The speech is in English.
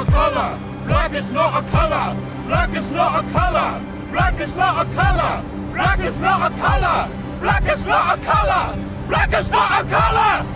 a color. Black is not a color. Black is not a color. Black is not a color. Black is not a color. Black is not a color. Black is not a color.